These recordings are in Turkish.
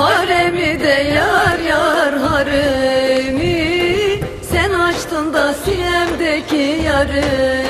Haremi de yar yar haremi. Sen açtın da sinemdeki yaremi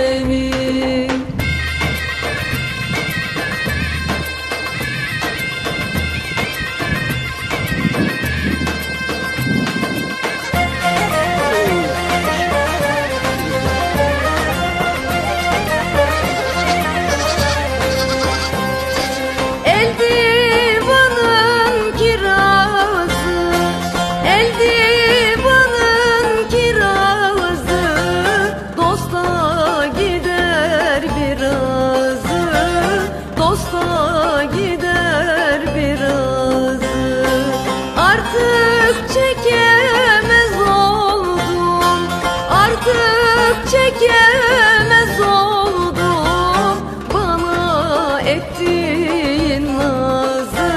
çekemez oldum. Bana ettiğin nazı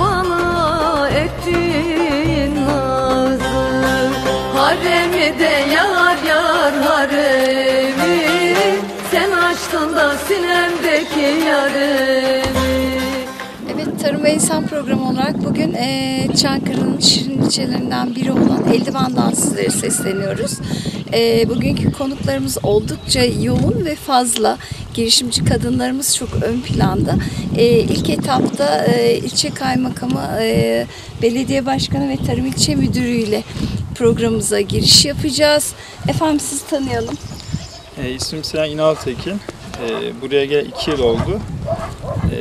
Bana ettiğin nazı. Haremi de yar yar haremi Sen açtın da sinemdeki yaremi. Evet Tarım ve İnsan Programı olarak bugün eee Çankırı'nın şirin ilçelerinden biri olan Eldivan'dan sizlere sesleniyoruz. Eee, bugünkü konuklarımız oldukça yoğun ve fazla. Girişimci kadınlarımız çok ön planda. Eee ilk etapta eee, ilçe kaymakamı, eee, belediye başkanı ve tarım ilçe müdürü ile programımıza giriş yapacağız. Efendim sizi tanıyalım. E, ismim Sinan İnaltekin. E, buraya gel 2 yıl oldu. E,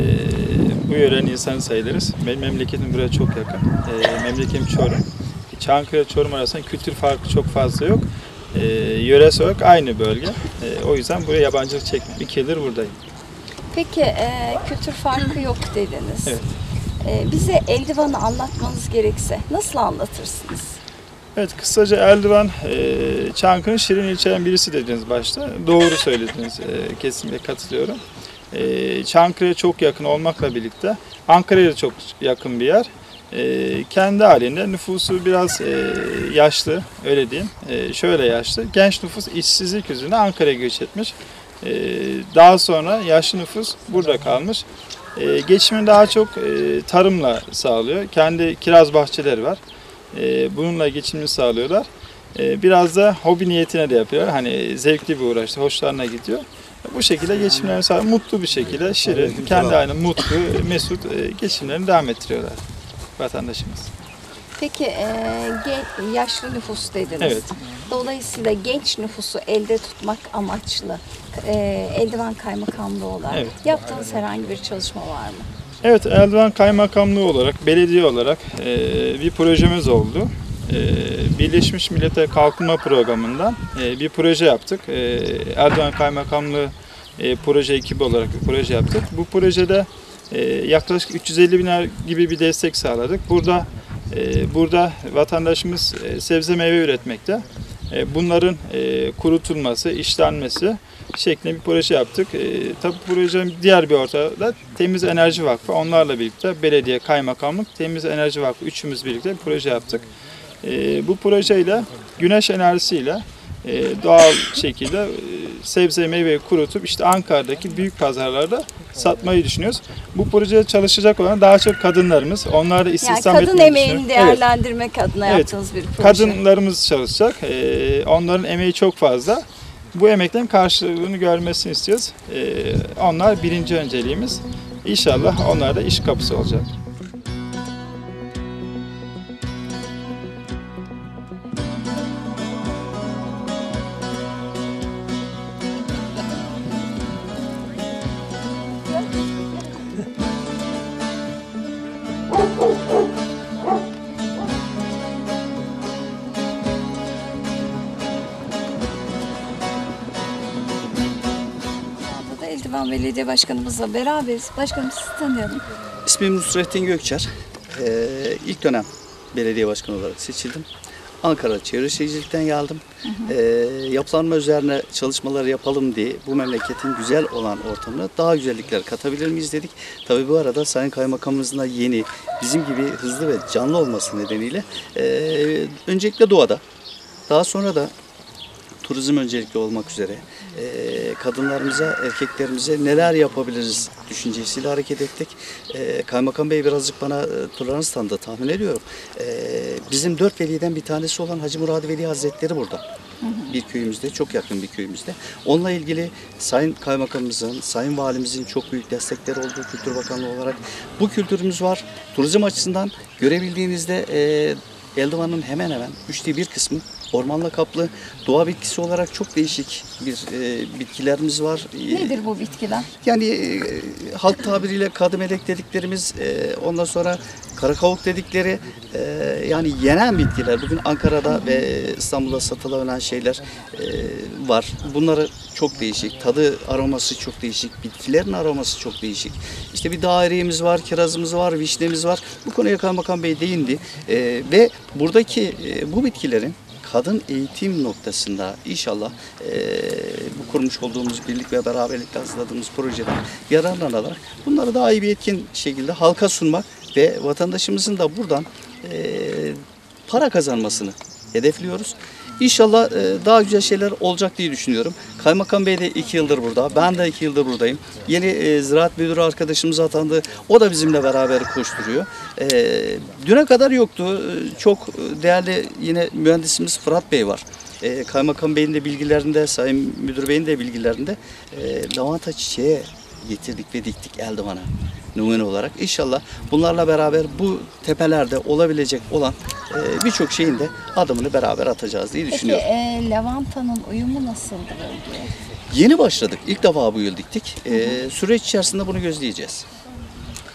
bu yörenin insanı sayılırız. Benim memleketim buraya çok yakın. E, memleketim Çorum. Çankırı Çorum arasında kültür farkı çok fazla yok. E, yöresel olarak aynı bölge. E, o yüzden buraya yabancılık çekmiyorum. 2 yıldır buradayım. Peki eee, kültür farkı yok dediniz. Evet. Eee, bize eldivanı anlatmanız gerekse nasıl anlatırsınız? Evet kısaca Eldivan e, Çankırı'nın şirin ilçelerin birisi dediniz başta. Doğru söylediniz. E, kesinlikle katılıyorum. E, Çankırı'ya çok yakın olmakla birlikte Ankara'ya da çok yakın bir yer. E, kendi halinde nüfusu biraz e, yaşlı öyle diyeyim. E, şöyle yaşlı. Genç nüfus işsizlik yüzünden Ankara'ya göç etmiş. E, daha sonra yaşlı nüfus burada kalmış. E, geçimini daha çok e, tarımla sağlıyor. Kendi kiraz bahçeleri var. E, bununla geçimini sağlıyorlar. E, biraz da hobi niyetine de yapıyorlar. Hani zevkli bir uğraş, hoşlarına gidiyor. Bu şekilde geçimlerini sağlıyor. Mutlu bir şekilde şirin, kendi aynı mutlu, mesut e, geçimlerini devam ettiriyorlar vatandaşımız. Peki eee, gen- yaşlı nüfus dediniz. Evet. Dolayısıyla genç nüfusu elde tutmak amaçlı eee, Eldivan Kaymakamlığı olarak Evet. yaptığınız herhangi bir çalışma var mı? Evet, Eldivan Kaymakamlığı olarak, belediye olarak e, bir projemiz oldu. E, Birleşmiş Milletler Kalkınma Programı'ndan e, bir proje yaptık. E, Erdoğan Kaymakamlığı e, proje ekibi olarak bir proje yaptık. Bu projede e, yaklaşık 350 bin gibi bir destek sağladık. Burada e, burada vatandaşımız e, sebze meyve üretmekte. E, bunların kurutulması, işlenmesi şeklinde bir proje yaptık. Tabii projenin diğer bir ortada da Temiz Enerji Vakfı. Onlarla birlikte belediye, kaymakamlık, Temiz Enerji Vakfı üçümüz birlikte bir proje yaptık. Bu projeyle güneş enerjisiyle doğal şekilde e, sebze meyveyi kurutup işte Ankara'daki büyük pazarlarda satmayı düşünüyoruz. Bu projede çalışacak olan daha çok kadınlarımız. Onlar da Yani istihdam kadın etmeyi emeğini düşünüyor. Evet. değerlendirmek adına Evet. yaptığınız bir proje. Kadınlarımız çalışacak. Ee, onların emeği çok fazla. Bu emekten karşılığını görmesini istiyoruz. Onlar birinci önceliğimiz. İnşallah onlar da iş kapısı olacak. Eldivan Belediye Başkanımızla beraberiz. Başkanım sizi tanıyalım. İsmim Nusrettin Gökçer. Ee, ilk dönem belediye başkanı olarak seçildim. Ankara Çevre Şehircilik'ten geldim. Ee, yapılanma üzerine çalışmalar yapalım diye bu memleketin güzel olan ortamına daha güzellikler katabilir miyiz dedik. Tabii bu arada Sayın Kaymakamımızın da yeni, bizim gibi hızlı ve canlı olması nedeniyle ee, öncelikle doğada, daha sonra da turizm öncelikli olmak üzere e, kadınlarımıza, erkeklerimize neler yapabiliriz düşüncesiyle hareket ettik. E, Kaymakam Bey birazcık bana e, tolerans tahmin ediyorum. E, bizim dört veliden bir tanesi olan Hacı Murad Veli Hazretleri burada. Bir köyümüzde, çok yakın bir köyümüzde. Onunla ilgili Sayın Kaymakamımızın, Sayın Valimizin çok büyük destekleri oldu Kültür Bakanlığı olarak. Bu kültürümüz var. Turizm açısından görebildiğinizde e, Eldivan'ın hemen hemen üçte bir kısmı ormanla kaplı. Doğa bitkisi olarak çok değişik bir e, bitkilerimiz var. E, Nedir bu bitkiler? yani e, halk tabiriyle kadımelek dediklerimiz, e, ondan sonra karakavuk dedikleri e, yani yenen bitkiler. Bugün Ankara'da ve İstanbul'da satılan şeyler e, var. Bunları çok değişik. Tadı aroması çok değişik. Bitkilerin aroması çok değişik. İşte bir daireğimiz var, kirazımız var, vişnemiz var. Bu konuya Kaymakam Bey değindi. E, ve buradaki e, bu bitkilerin kadın eğitim noktasında inşallah eee, bu kurmuş olduğumuz birlik ve beraberlikle hazırladığımız projeden yararlanarak bunları daha iyi bir etkin şekilde halka sunmak ve vatandaşımızın da buradan eee, para kazanmasını hedefliyoruz. İnşallah eee, daha güzel şeyler olacak diye düşünüyorum. Kaymakam Bey de iki yıldır burada. Ben de iki yıldır buradayım. Yeni eee, ziraat müdürü arkadaşımız atandı. O da bizimle beraber koşturuyor. Eee, düne kadar yoktu. Çok değerli yine mühendisimiz Fırat Bey var. Kaymakam Bey'in de bilgilerinde, Sayın Müdür Bey'in de bilgilerinde lavanta çiçeği getirdik ve diktik Eldivan'a numune olarak. İnşallah bunlarla beraber bu tepelerde olabilecek olan eee, birçok şeyin de adımını beraber atacağız diye Peki düşünüyorum. e, lavantanın uyumu nasıldır bölgeye? Yeni başladık. İlk defa bu yıl diktik. Eee, süreç içerisinde bunu gözleyeceğiz.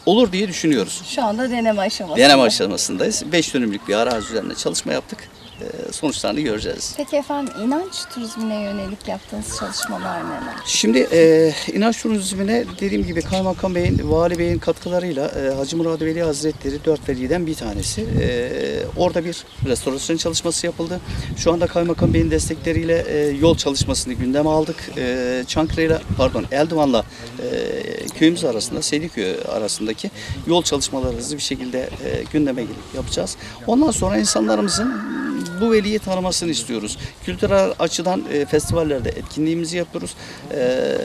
Olur diye düşünüyoruz. Şu anda deneme aşamasında. Deneme aşamasındayız. 5 dönümlük bir arazi üzerinde çalışma yaptık. Eee, sonuçlarını göreceğiz. Peki efendim inanç turizmine yönelik yaptığınız çalışmalar neler? Şimdi e, inanç turizmine dediğim gibi Kaymakam Bey'in, Vali Bey'in katkılarıyla e, Hacı Murad Veli Hazretleri dört veliden bir tanesi. E, orada bir restorasyon çalışması yapıldı. Şu anda Kaymakam Bey'in destekleriyle e, yol çalışmasını gündeme aldık. E, Çankırı'yla, pardon Eldivan'la e, köyümüz arasında, Seyliköy arasındaki yol çalışmaları hızlı bir şekilde e, gündeme gelip yapacağız. Ondan sonra insanlarımızın bu veliyi tanımasını istiyoruz. Kültürel açıdan e, festivallerde etkinliğimizi yapıyoruz. E,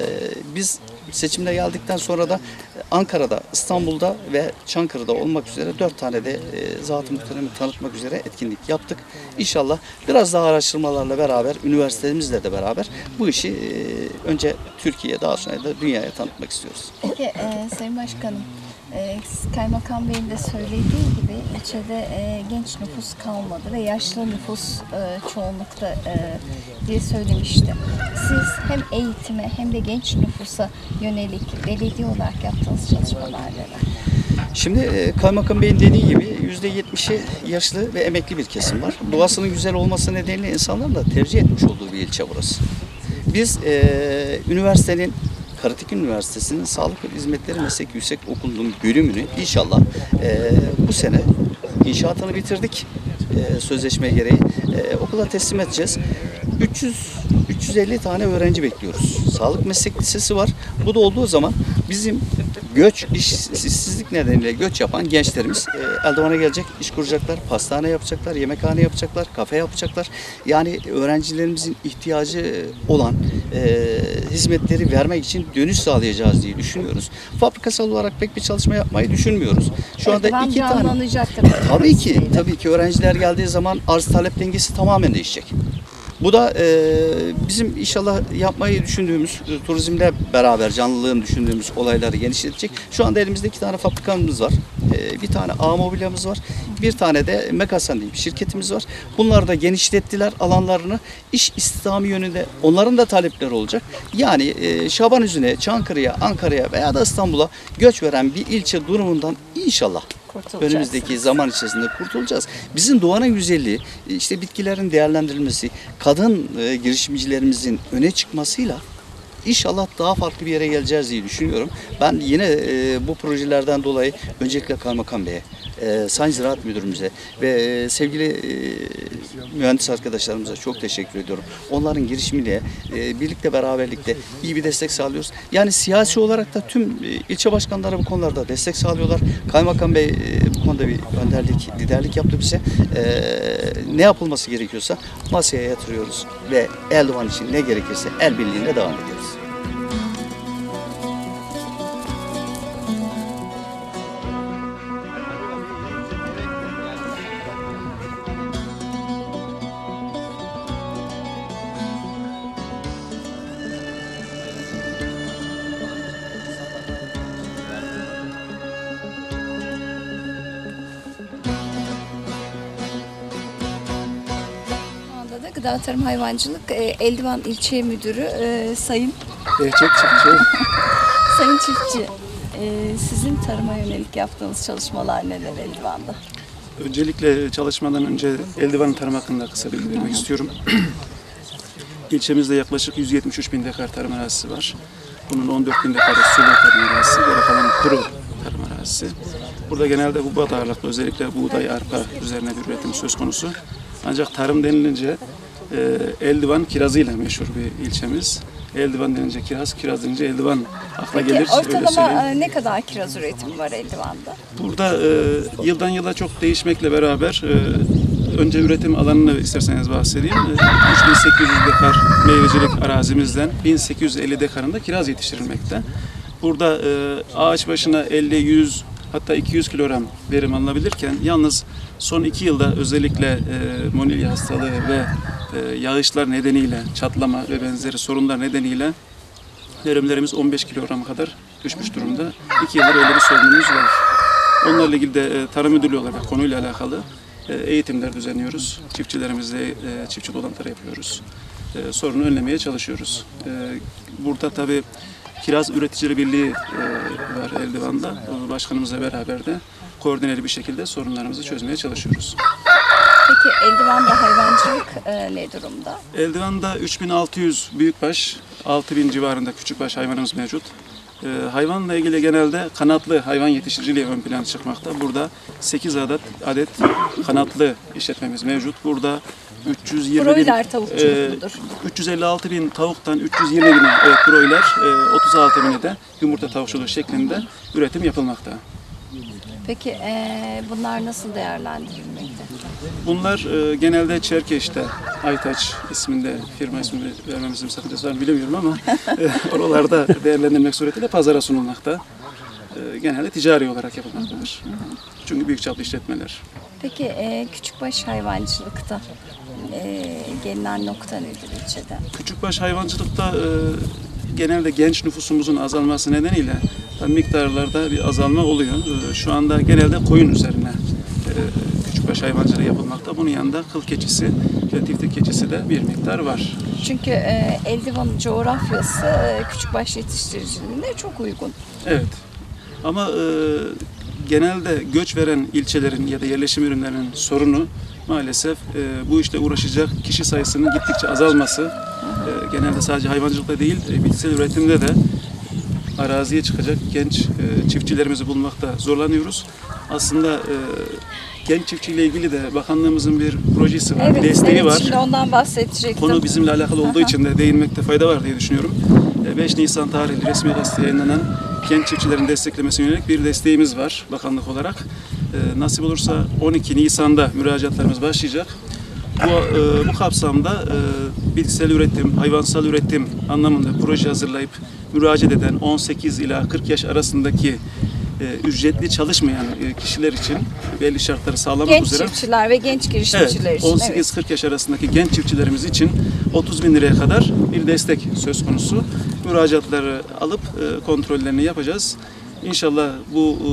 biz seçimde geldikten sonra da Ankara'da, İstanbul'da ve Çankırı'da olmak üzere dört tane de e, zat-ı muhteremi tanıtmak üzere etkinlik yaptık. İnşallah biraz daha araştırmalarla beraber, üniversitemizle de beraber bu işi e, önce Türkiye daha sonra da dünyaya tanıtmak istiyoruz. Peki e, Sayın Başkanım, Kaymakam Bey'in de söylediği gibi ilçede e, genç nüfus kalmadı ve yaşlı nüfus e, çoğunlukta e, diye söylemişti. Siz hem eğitime hem de genç nüfusa yönelik belediye olarak yaptığınız çalışmalar neler? Şimdi Kaymakam Bey'in dediği gibi %70'i yaşlı ve emekli bir kesim var. Doğasının güzel olması nedeniyle insanların da tercih etmiş olduğu bir ilçe burası. Biz e, üniversitenin Karatik Üniversitesi'nin Sağlık ve Hizmetleri Meslek Yüksek Okulu'nun bölümünü inşallah e, bu sene inşaatını bitirdik e, sözleşme gereği. E, okula teslim edeceğiz. 300 350 tane öğrenci bekliyoruz. Sağlık Meslek Lisesi var. Bu da olduğu zaman bizim göç, işsizlik nedeniyle göç yapan gençlerimiz e, Eldivan'a gelecek, iş kuracaklar, pastane yapacaklar, yemekhane yapacaklar, kafe yapacaklar. Yani öğrencilerimizin ihtiyacı olan e, hizmetleri vermek için dönüş sağlayacağız diye düşünüyoruz. Fabrikasal olarak pek bir çalışma yapmayı düşünmüyoruz. Şu anda Eldivan iki tane. Tabii ki, tabii ki öğrenciler geldiği zaman arz talep dengesi tamamen değişecek. Bu da e, bizim inşallah yapmayı düşündüğümüz, e, turizmle beraber canlılığını düşündüğümüz olayları genişletecek. Şu anda elimizde iki tane fabrikamız var. E, bir tane A mobilyamız var. Bir tane de Mekasan diye bir şirketimiz var. Bunlar da genişlettiler alanlarını. İş istihdamı yönünde onların da talepleri olacak. Yani e, Şabanüzü'ne, Çankırı'ya, Ankara'ya veya da İstanbul'a göç veren bir ilçe durumundan inşallah Kurtulacaksınız. önümüzdeki zaman içerisinde kurtulacağız. Bizim doğanın güzelliği, işte bitkilerin değerlendirilmesi, kadın e, girişimcilerimizin öne çıkmasıyla İnşallah daha farklı bir yere geleceğiz diye düşünüyorum. Ben yine e, bu projelerden dolayı öncelikle Kaymakam Bey'e, e, Sayın Ziraat Müdürümüze ve e, sevgili e, mühendis arkadaşlarımıza çok teşekkür ediyorum. Onların girişimiyle e, birlikte beraberlikte iyi bir destek sağlıyoruz. Yani siyasi olarak da tüm e, ilçe başkanları bu konularda destek sağlıyorlar. Kaymakam Bey e, bu konuda bir önderlik, liderlik yaptı bize. E, ne yapılması gerekiyorsa masaya yatırıyoruz ve Eldivan için ne gerekirse el birliğiyle devam ediyoruz. Gıda Tarım Hayvancılık e, Eldivan İlçe Müdürü e, Sayın Behçet Çiftçi. Sayın Çiftçi. e, sizin tarıma yönelik yaptığınız çalışmalar neler Eldivan'da? Öncelikle çalışmadan önce eldivan tarım hakkında kısa bilgi vermek istiyorum. İlçemizde yaklaşık 173 bin dekar tarım arazisi var. Bunun 14 bin dekarı sulu tarım arazisi, geri kalan kuru tarım arazisi. Burada genelde hububat ağırlıklı özellikle buğday, arpa üzerine bir üretim söz konusu. Ancak tarım denilince e, eldivan kirazıyla meşhur bir ilçemiz. Eldivan denince kiraz, kiraz denince eldivan akla gelir. Peki söyleyeyim. ortalama e, ne kadar kiraz üretimi var Eldivan'da? Burada e, yıldan yıla çok değişmekle beraber e, önce üretim alanını isterseniz bahsedeyim. E, 3800 dekar meyvecilik arazimizden 1850 dekarında kiraz yetiştirilmekte. Burada e, ağaç başına 50, 100 hatta 200 kilogram verim alınabilirken yalnız son iki yılda özellikle e, monilya hastalığı ve yağışlar nedeniyle çatlama ve benzeri sorunlar nedeniyle verimlerimiz 15 kilograma kadar düşmüş durumda. İki yıldır öyle bir sorunumuz var. Onlarla ilgili de e, Tarım Müdürlüğü olarak konuyla alakalı e, eğitimler düzenliyoruz. Çiftçilerimizle e, çiftçi toplantıları yapıyoruz. Sorunu önlemeye çalışıyoruz. Burada tabii Kiraz Üreticileri Birliği var Eldivan'da. Başkanımızla beraber de koordineli bir şekilde sorunlarımızı çözmeye çalışıyoruz. Peki Eldivan'da hayvancılık e, ne durumda? Eldivan'da 3600 büyükbaş, 6000 civarında küçükbaş hayvanımız mevcut. Ee, hayvanla ilgili genelde kanatlı hayvan yetiştiriciliği ön plana çıkmakta. Burada 8 adet adet kanatlı işletmemiz mevcut. Burada 320 Broiler bin, e, mudur? 356 bin tavuktan 320 bin evet, broiler, e, 36 bini de yumurta tavukçuluğu şeklinde üretim yapılmakta. Peki e, bunlar nasıl değerlendirilmekte? Bunlar e, genelde Çerkeş'te, Aytaç isminde firma ismini vermemizin sakıncası var mı bilemiyorum ama e, oralarda değerlendirmek suretiyle pazara sunulmakta. E, genelde ticari olarak yapılmaktadır. Çünkü büyük çaplı işletmeler. Peki e, küçükbaş hayvancılıkta e, gelinen nokta nedir ilçede? Küçükbaş hayvancılıkta e, genelde genç nüfusumuzun azalması nedeniyle tabii miktarlarda bir azalma oluyor. E, şu anda genelde koyun üzerine e, küçükbaş hayvancılığı yapılmakta. Bunun yanında kıl keçisi ve tiftik keçisi de bir miktar var. Çünkü e, Eldivan'ın coğrafyası e, küçükbaş yetiştiriciliğine çok uygun. Evet. Ama e, genelde göç veren ilçelerin ya da yerleşim ürünlerinin sorunu maalesef e, bu işle uğraşacak kişi sayısının gittikçe azalması. E, genelde sadece hayvancılıkta değil, e, bitkisel üretimde de araziye çıkacak genç e, çiftçilerimizi bulmakta zorlanıyoruz. Aslında e, genç çiftçiyle ilgili de bakanlığımızın bir projesi var, bir desteği evet, var. Şimdi ondan bahsedecektim. Konu bizimle alakalı olduğu için de değinmekte fayda var diye düşünüyorum. E, 5 Nisan tarihli resmi gazeteye yayınlanan genç çiftçilerin desteklemesine yönelik bir desteğimiz var bakanlık olarak. E, Nasip olursa 12 Nisan'da müracaatlarımız başlayacak. Bu, e, bu kapsamda e, bitkisel üretim, hayvansal üretim anlamında proje hazırlayıp müracaat eden 18 ila 40 yaş arasındaki e, ücretli çalışmayan e, kişiler için belli şartları sağlamak genç üzere çiftçiler ve genç girişimciler Evet, için. 18-40 yaş arasındaki genç çiftçilerimiz için 30 bin liraya kadar bir destek söz konusu. Müracaatları alıp e, kontrollerini yapacağız. İnşallah bu e,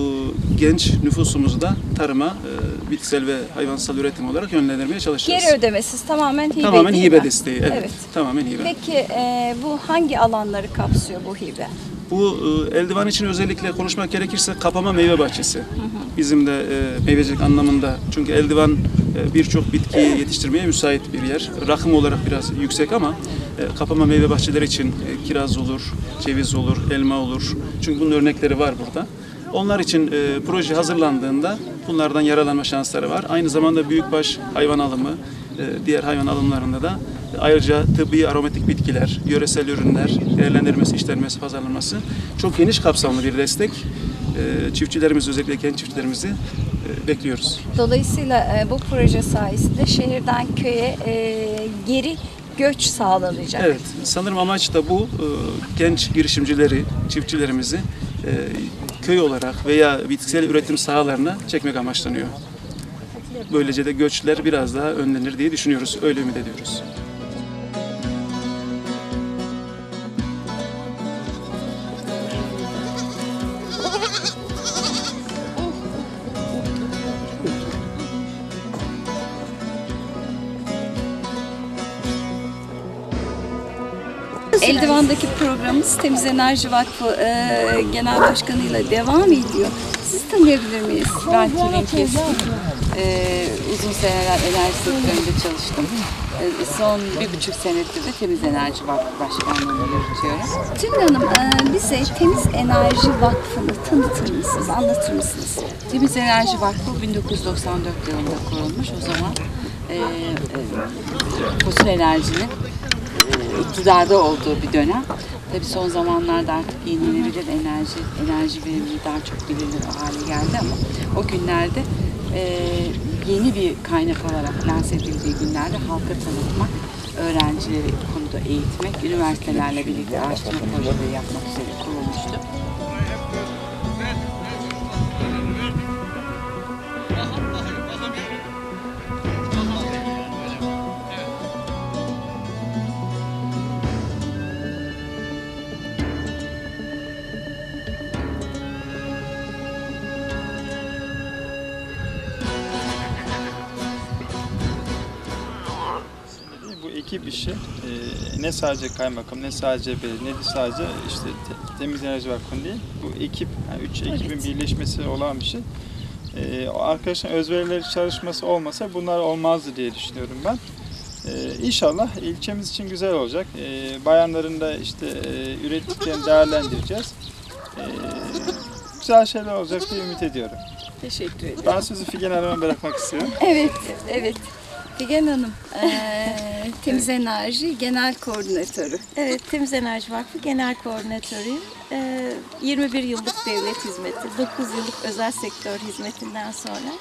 genç nüfusumuzu da tarıma, e, bitkisel ve hayvansal üretim olarak yönlendirmeye çalışacağız. Geri ödemesiz tamamen hibe Tamamen değil hibe mi? desteği. Evet, Evet. Tamamen hibe. Peki e, bu hangi alanları kapsıyor bu hibe? Bu e, eldivan için özellikle konuşmak gerekirse kapama meyve bahçesi. Bizim de e, meyvecilik anlamında. Çünkü eldivan e, birçok bitkiyi yetiştirmeye müsait bir yer. Rakım olarak biraz yüksek ama E, Kapama meyve bahçeleri için e, kiraz olur, ceviz olur, elma olur. Çünkü bunun örnekleri var burada. Onlar için e, proje hazırlandığında bunlardan yararlanma şansları var. Aynı zamanda büyükbaş hayvan alımı, e, diğer hayvan alımlarında da ayrıca tıbbi aromatik bitkiler, yöresel ürünler, değerlendirilmesi, işlenmesi, pazarlanması çok geniş kapsamlı bir destek. E, çiftçilerimiz özellikle genç çiftçilerimizi e, bekliyoruz. Dolayısıyla e, bu proje sayesinde şehirden köye e, geri göç sağlanacak. Evet, sanırım amaç da bu. E, Genç girişimcileri, çiftçilerimizi e, köy olarak veya bitkisel üretim sahalarına çekmek amaçlanıyor. Böylece de göçler biraz daha önlenir diye düşünüyoruz. Öyle ümit ediyoruz. Eldivan'daki programımız Temiz Enerji Vakfı e, Genel Başkanı ile devam ediyor. Sizi tanıyabilir miyiz? Ben Tülin Keskin. Ee, uzun seneler enerji sektöründe çalıştım. Ee, son bir buçuk senedir de Temiz Enerji Vakfı Başkanlığı'nı yürütüyorum. Tülin Hanım e, bize Temiz Enerji Vakfı'nı tanıtır mısınız, anlatır mısınız? Temiz Enerji Vakfı 1994 yılında kurulmuş. O zaman e, e, fosil enerjinin e, iktidarda olduğu bir dönem. Tabii son zamanlarda artık yenilenebilir enerji, enerji verimliliği daha çok bilinir o hale geldi ama o günlerde e, yeni bir kaynak olarak lanse edildiği günlerde halka tanıtmak, öğrencileri konuda eğitmek, üniversitelerle birlikte araştırma projeleri yapmak üzere kurulmuştu. Bu ekip işi e, ne sadece kaymakam ne sadece belediye ne de sadece işte te- temiz enerji vakfı değil. Bu ekip yani üç ekibin birleşmesi olan bir şey. E, o arkadaşların özverileri çalışması olmasa bunlar olmazdı diye düşünüyorum ben. E, inşallah ilçemiz için güzel olacak. E, bayanların da işte e, ürettiklerini değerlendireceğiz. E, güzel şeyler olacak diye ümit ediyorum. Teşekkür ederim. Ben sözü Figen Hanım'a bırakmak istiyorum. Evet, evet. Figen Hanım, e, Temiz Enerji Genel Koordinatörü. Evet, Temiz Enerji Vakfı Genel Koordinatörüyüm. Ee, 21 yıllık devlet hizmeti, 9 yıllık özel sektör hizmetinden sonra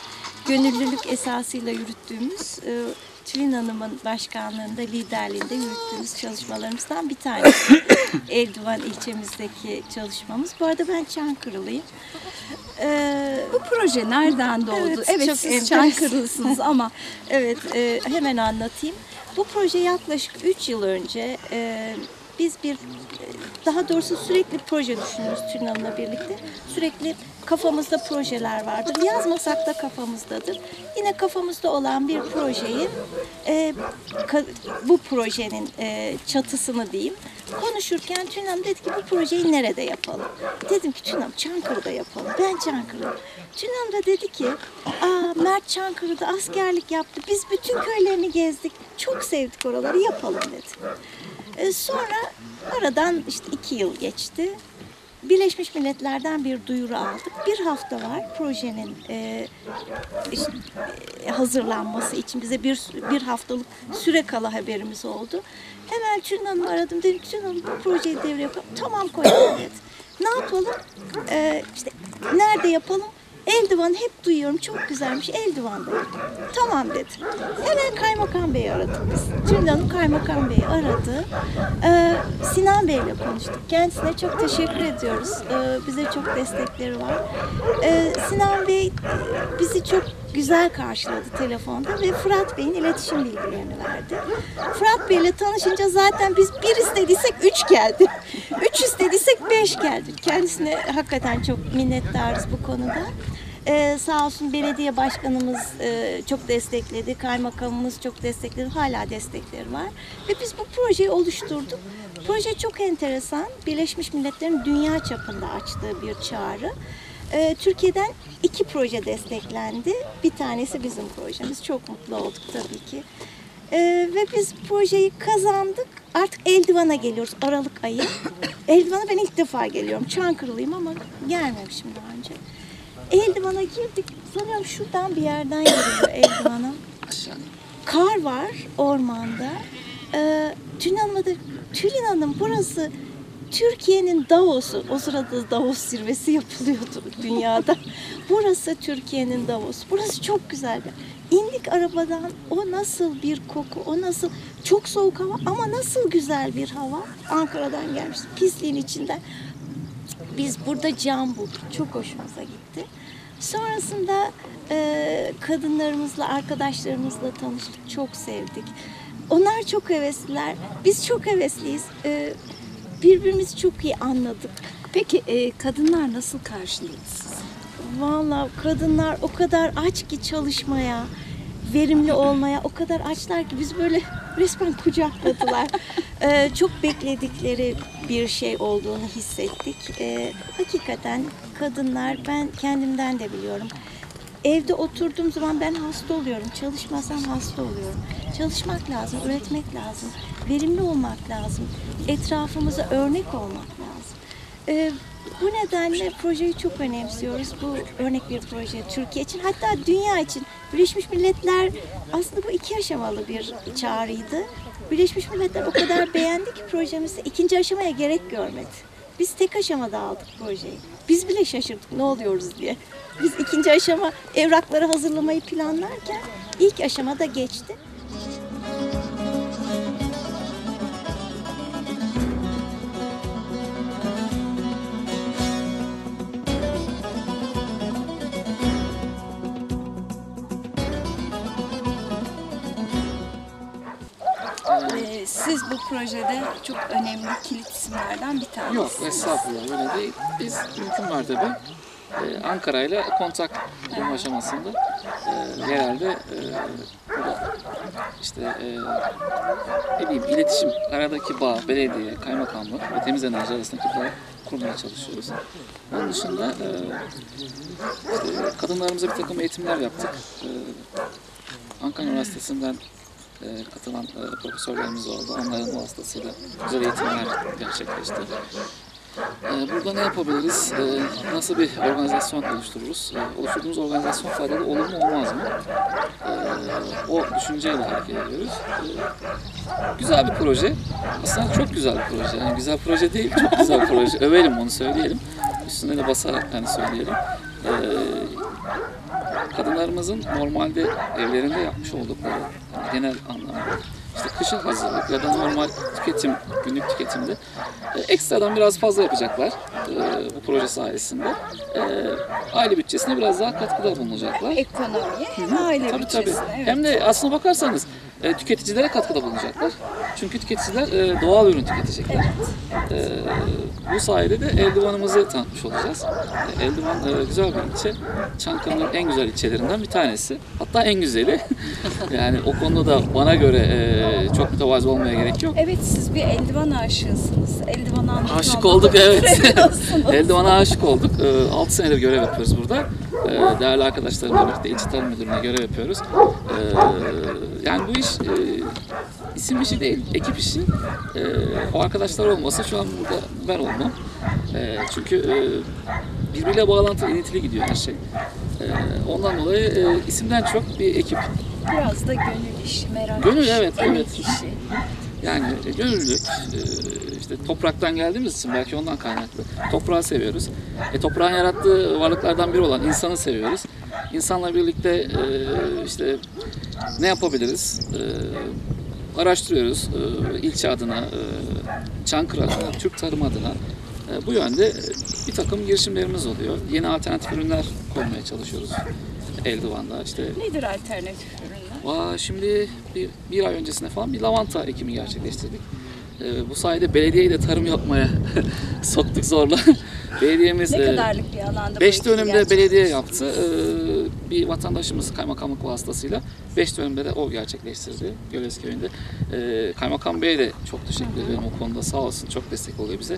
gönüllülük esasıyla yürüttüğümüz e, Tülin Hanım'ın başkanlığında, liderliğinde yürüttüğümüz çalışmalarımızdan bir tanesi. Eldivan ilçemizdeki çalışmamız. Bu arada ben Çankırılıyım. Ee, Bu proje nereden doğdu? Evet, Evet, çok siz. Çankırılısınız ama Evet, e, hemen anlatayım. Bu proje yaklaşık 3 yıl önce e, biz bir, e, daha doğrusu sürekli proje düşünüyoruz Tülin Hanım'la birlikte. Sürekli kafamızda projeler vardır. Yazmasak da kafamızdadır. Yine kafamızda olan bir projeyi, e, ka- bu projenin e, çatısını diyeyim, konuşurken Tülin Hanım dedi ki bu projeyi nerede yapalım? Dedim ki Tülin Hanım Çankırı'da yapalım. Ben Çankırı. Tülin Hanım da dedi ki Aa, Mert Çankırı'da askerlik yaptı. Biz bütün köylerini gezdik. Çok sevdik oraları yapalım dedi. E, sonra aradan işte iki yıl geçti. Birleşmiş Milletler'den bir duyuru aldık. Bir hafta var projenin e, işte, e, hazırlanması için bize bir bir haftalık süre kala haberimiz oldu. Hemen Tülin Hanım'ı aradım. Dedim ki Hanım bu projeyi devreye yapalım. Tamam koyalım dedi. Ne yapalım? E, işte nerede yapalım? Eldivan hep duyuyorum çok güzelmiş Eldivan'da yapalım. Tamam dedi. Hemen Kaymakam Bey'i aradık biz. Hanım Kaymakam Bey'i aradı. Ee, Sinan Bey'le konuştuk. Kendisine çok teşekkür ediyoruz. Ee, bize çok destekleri var. Ee, Sinan Bey e, bizi çok güzel karşıladı telefonda ve Fırat Bey'in iletişim bilgilerini verdi. Fırat Bey'le tanışınca zaten biz bir istediysek üç geldi. Üç istediysek beş geldi. Kendisine hakikaten çok minnettarız bu konuda. Ee, sağ olsun belediye başkanımız e, çok destekledi, kaymakamımız çok destekledi, hala destekleri var. Ve biz bu projeyi oluşturduk. Proje çok enteresan. Birleşmiş Milletler'in dünya çapında açtığı bir çağrı. Ee, Türkiye'den iki proje desteklendi. Bir tanesi bizim projemiz. Çok mutlu olduk tabii ki. Ee, ve biz projeyi kazandık. Artık Eldivan'a geliyoruz Aralık ayı. Eldivan'a ben ilk defa geliyorum. Çankırılıyım ama gelmemişim daha önce. Eldivan'a girdik. Sanıyorum şuradan bir yerden geliyor Eldivan'a. Kar var ormanda. Ee, Tülin Hanım'a da Tülin Hanım burası Türkiye'nin Davos'u. O sırada Davos zirvesi yapılıyordu dünyada. Burası Türkiye'nin Davos'u. Burası çok güzel. İndik arabadan o nasıl bir koku, o nasıl çok soğuk hava ama nasıl güzel bir hava. Ankara'dan gelmiş pisliğin içinden. Biz burada cam bulduk. Çok hoşumuza gitti. Sonrasında e, kadınlarımızla, arkadaşlarımızla tanıştık. Çok sevdik. Onlar çok hevesliler. Biz çok hevesliyiz. E, birbirimizi çok iyi anladık. Peki e, kadınlar nasıl karşıladı sizi? Vallahi kadınlar o kadar aç ki çalışmaya, verimli olmaya o kadar açlar ki biz böyle resmen kucakladılar. Ee, çok bekledikleri bir şey olduğunu hissettik. Ee, hakikaten kadınlar ben kendimden de biliyorum. Evde oturduğum zaman ben hasta oluyorum. Çalışmasam hasta oluyorum. Çalışmak lazım, üretmek lazım, verimli olmak lazım. Etrafımıza örnek olmak lazım. Ee, bu nedenle projeyi çok önemsiyoruz. Bu örnek bir proje Türkiye için hatta dünya için. Birleşmiş Milletler aslında bu iki aşamalı bir çağrıydı. Birleşmiş Milletler o kadar beğendi ki projemizi ikinci aşamaya gerek görmedi. Biz tek aşamada aldık projeyi. Biz bile şaşırdık ne oluyoruz diye. Biz ikinci aşama evrakları hazırlamayı planlarken ilk aşamada geçti. Siz bu projede çok önemli kilit isimlerden bir tanesi. Yok estağfurullah öyle değil. Biz mümkün mertebe e, Ankara ile kontak kurma aşamasında e, genelde e, burada işte e, ne diyeyim iletişim aradaki bağ, belediye, kaymakamlık ve temiz enerji arasındaki bağ kurmaya çalışıyoruz. Onun dışında e, işte kadınlarımıza bir takım eğitimler yaptık. E, Ankara Üniversitesi'nden e, katılan e, profesörlerimiz oldu. Onların vasıtasıyla güzel eğitimler gerçekleşti. E, burada ne yapabiliriz? E, nasıl bir organizasyon oluştururuz? E, oluşturduğumuz organizasyon faydalı olur mu olmaz mı? E, o düşünceyle hareket ediyoruz. E, güzel bir proje. Aslında çok güzel bir proje. Yani güzel proje değil, çok güzel bir proje. Övelim onu söyleyelim. Üstüne de basarak hani söyleyelim. E, kadınlarımızın normalde evlerinde yapmış oldukları yani genel anlamda işte kışın hazırlık ya da normal tüketim, günlük tüketimde e, ekstradan biraz fazla yapacaklar e, bu proje sayesinde. E, aile bütçesine biraz daha katkıda bulunacaklar. Ekonomiye hem aile Tabii tabii. bütçesine. Evet. Hem de aslına bakarsanız e, tüketicilere katkıda bulunacaklar. Çünkü tüketiciler e, doğal ürün tüketecekler. E, bu sayede de Eldivan'ımızı tanıtmış olacağız. E, Eldivan e, güzel bir ilçe. Çankırı'nın en güzel ilçelerinden bir tanesi. Hatta en güzeli. yani o konuda da bana göre e, çok mütevazı olmaya gerek yok. Evet siz bir eldivan aşığısınız. Eldivan anlatı Aşık olduk evet. Eldivan'a aşık olduk. 6 senedir görev yapıyoruz burada. Ee, Değerli arkadaşlarımla birlikte Tarım Müdürlüğü'ne görev yapıyoruz. Ee, Yani bu iş e, isim işi değil, ekip işi. Ee, O arkadaşlar olmasa şu an burada ben olmam. Ee, Çünkü e, birbiriyle bağlantılı, ilintili gidiyor her şey. Ee, Ondan dolayı e, isimden çok bir ekip. Biraz da gönül işi, merak Gönül, işi, evet, evet. işi. Yani e, gönüllülük, e, işte topraktan geldiğimiz için belki ondan kaynaklı. Toprağı seviyoruz. E, toprağın yarattığı varlıklardan biri olan insanı seviyoruz. İnsanla birlikte e, işte ne yapabiliriz? E, araştırıyoruz. E, ilçe adına, e, Çankırı adına, Türk tarım adına. E, bu yönde e, bir takım girişimlerimiz oluyor. Yeni alternatif ürünler koymaya çalışıyoruz. Eldivan'da işte Nedir alternatif ürünler? Vaa şimdi bir, bir ay öncesine falan bir lavanta ekimi gerçekleştirdik. Ee, bu sayede belediyeyi de tarım yapmaya soktuk zorla. Belediyemiz Ne e, kadarlık bir alanda bu beş ekimi dönümde gerçekleştirdiniz? belediye yaptı. Ee, bir vatandaşımız kaymakamlık vasıtasıyla 5 dönümde de o gerçekleştirdi Göles Köyü'nde. Ee, Kaymakam Bey de çok teşekkür ederim o konuda sağ olsun çok destek oluyor bize.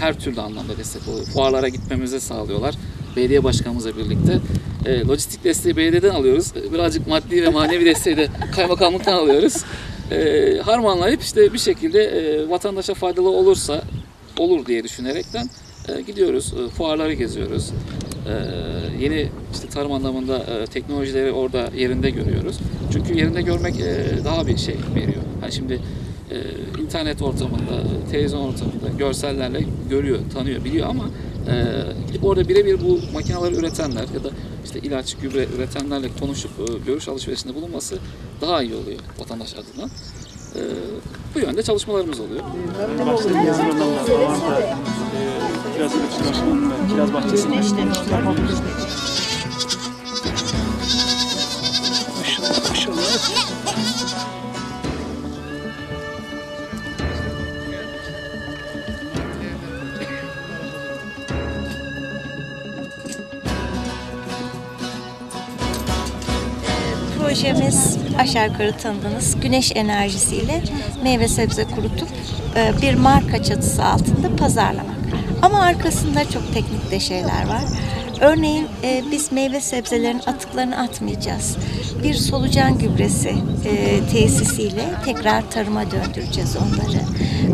Her türlü anlamda destek oluyor. Fuarlara gitmemizi sağlıyorlar. Belediye başkanımızla birlikte. Ee, lojistik desteği belediyeden alıyoruz. Birazcık maddi ve manevi desteği de kaymakamlıktan alıyoruz. e, harmanlayıp işte bir şekilde e, vatandaşa faydalı olursa olur diye düşünerekten e, gidiyoruz. E, fuarları geziyoruz. E, yeni işte tarım anlamında e, teknolojileri orada yerinde görüyoruz. Çünkü yerinde görmek e, daha bir şey veriyor. Hani şimdi e, internet ortamında, televizyon ortamında görsellerle görüyor, tanıyor, biliyor ama e, gidip orada birebir bu makineleri üretenler ya da işte ilaç, gübre üretenlerle konuşup e, görüş alışverişinde bulunması daha iyi oluyor vatandaş adına. E, bu yönde çalışmalarımız oluyor. Kiraz Üreticisi Başkanı'nın. Aşağı yukarı tanıdığınız güneş enerjisiyle meyve sebze kurutup e, bir marka çatısı altında pazarlamak. Ama arkasında çok teknik de şeyler var. Örneğin e, biz meyve sebzelerin atıklarını atmayacağız. Bir solucan gübresi e, tesisiyle tekrar tarıma döndüreceğiz onları.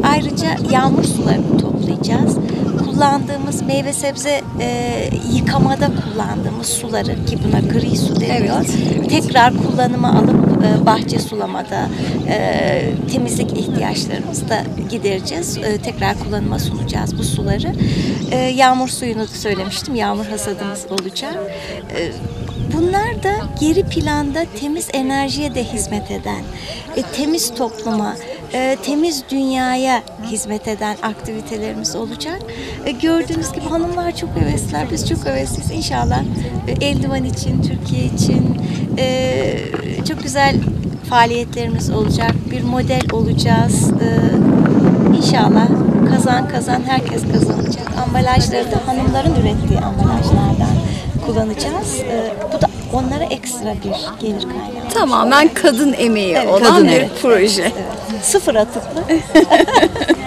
Ayrıca yağmur sularını toplayacağız. Kullandığımız meyve sebze e, yıkamada kullandığımız suları ki buna gri su deniyor. Tekrar kullanıma alıp e, bahçe sulamada e, temizlik ihtiyaçlarımızı da gidereceğiz. E, tekrar kullanıma sunacağız bu suları. Yağmur suyunu söylemiştim. Yağmur hasadımız olacak. Bunlar da geri planda temiz enerjiye de hizmet eden, temiz topluma, temiz dünyaya hizmet eden aktivitelerimiz olacak. Gördüğünüz gibi hanımlar çok hevesliler, biz çok hevesliyiz. İnşallah e, eldivan için, Türkiye için e, çok güzel faaliyetlerimiz olacak. Bir model olacağız. E, İnşallah kazan kazan herkes kazanacak. Ambalajları da hanımların ürettiği ambalajlardan kullanacağız. Ee, bu da onlara ekstra bir gelir kaynağı. Tamamen kadın emeği Evet, olan kadın, bir evet. proje. Evet. Sıfır atıklı.